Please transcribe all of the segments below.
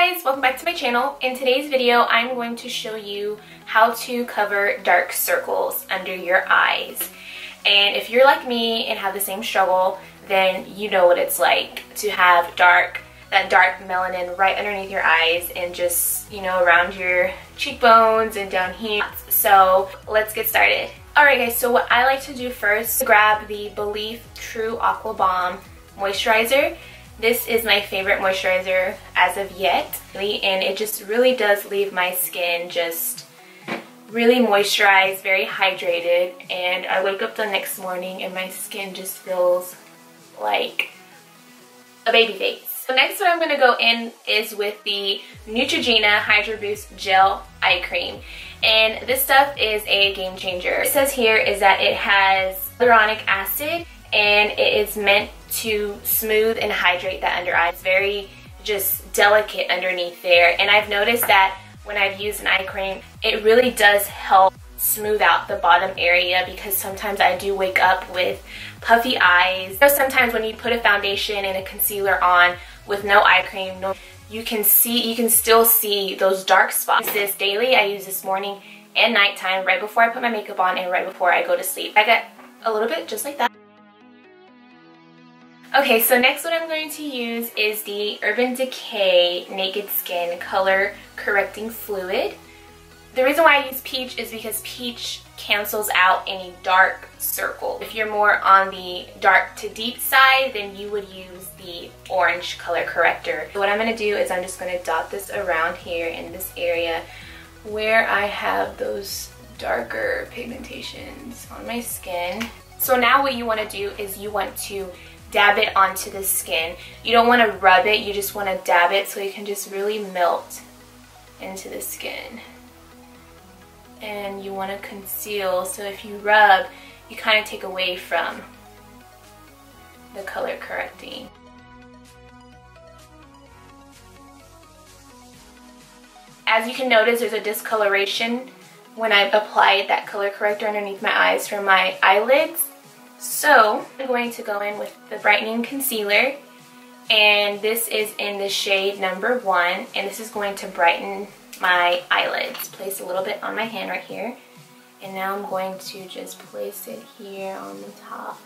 guys, welcome back to my channel. In today's video, I'm going to show you how to cover dark circles under your eyes. And if you're like me and have the same struggle, then you know what it's like to have dark, that dark melanin right underneath your eyes and just, you know, around your cheekbones and down here. So let's get started. Alright guys, so what I like to do first, grab the Belief True Aqua Bomb Moisturizer this is my favorite moisturizer as of yet. And it just really does leave my skin just really moisturized, very hydrated. And I wake up the next morning and my skin just feels like a baby face. So next what I'm going to go in is with the Neutrogena Hydro Boost Gel Eye Cream. And this stuff is a game changer. It says here is that it has hyaluronic acid and it is meant to smooth and hydrate that under eye. It's very just delicate underneath there and I've noticed that when I've used an eye cream it really does help smooth out the bottom area because sometimes I do wake up with puffy eyes. Know, sometimes when you put a foundation and a concealer on with no eye cream, no, you can see, you can still see those dark spots. This daily, I use this morning and nighttime right before I put my makeup on and right before I go to sleep. I get a little bit just like that. Okay, so next what I'm going to use is the Urban Decay Naked Skin Color Correcting Fluid. The reason why I use peach is because peach cancels out any dark circle. If you're more on the dark to deep side, then you would use the orange color corrector. So what I'm going to do is I'm just going to dot this around here in this area where I have those darker pigmentations on my skin. So now what you want to do is you want to dab it onto the skin. You don't want to rub it, you just want to dab it so it can just really melt into the skin. And you want to conceal, so if you rub, you kind of take away from the color correcting. As you can notice, there's a discoloration when I applied that color corrector underneath my eyes from my eyelids. So I'm going to go in with the brightening concealer and this is in the shade number one and this is going to brighten my eyelids. Place a little bit on my hand right here and now I'm going to just place it here on the top.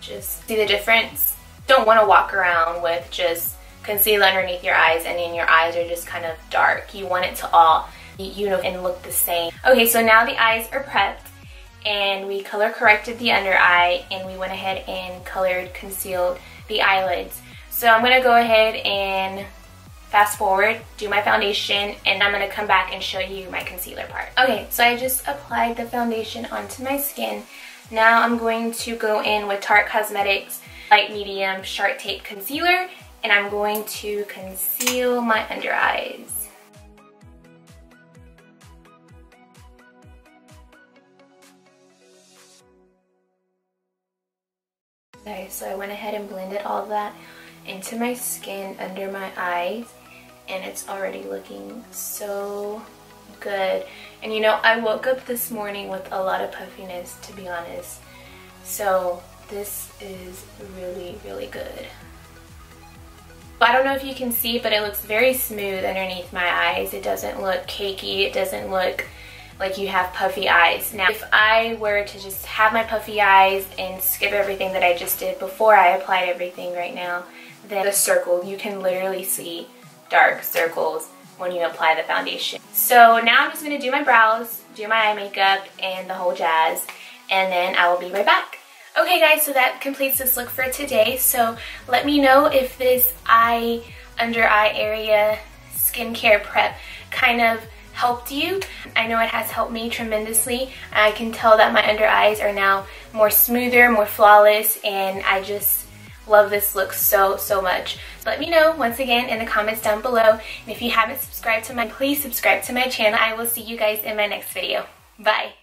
Just see the difference? Don't want to walk around with just concealer underneath your eyes and then your eyes are just kind of dark. You want it to all, you know, and look the same. Okay, so now the eyes are prepped and we color corrected the under eye and we went ahead and colored concealed the eyelids. So I'm to go ahead and fast forward, do my foundation, and I'm to come back and show you my concealer part. Okay, so I just applied the foundation onto my skin. Now I'm going to go in with Tarte Cosmetics Light Medium Shape Tape Concealer and I'm going to conceal my under eyes. Okay, so I went ahead and blended all that into my skin under my eyes and it's already looking so good. And you know, I woke up this morning with a lot of puffiness to be honest. So this is really, really good. I don't know if you can see, but it looks very smooth underneath my eyes. It doesn't look cakey. It doesn't look like you have puffy eyes. Now, if I were to just have my puffy eyes and skip everything that I just did before I applied everything right now, then the circle, you can literally see dark circles when you apply the foundation. So now I'm just going to do my brows, do my eye makeup, and the whole jazz, and then I will be right back. Okay guys, so that completes this look for today. So let me know if this eye, under eye area skincare prep kind of helped you. I know it has helped me tremendously. I can tell that my under eyes are now more smoother, more flawless, and I just love this look so, so much. Let me know once again in the comments down below. And if you haven't subscribed to my, please subscribe to my channel. I will see you guys in my next video. Bye.